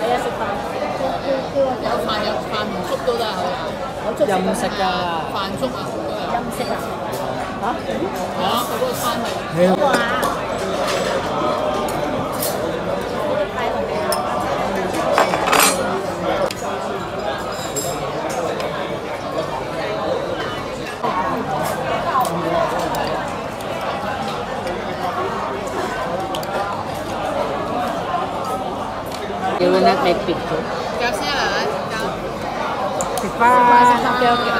哎呀，食飯叫啊！唔足，飲食噶飯啊，飲啊。啊嚇，好多山味。They will not make picture. Kéo xe là? Thịt ba, sao kêu kìa.